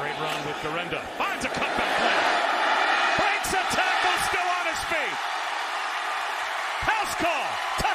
Great run with Garenda. Finds a cutback play. Breaks a tackle, still on his feet. House call.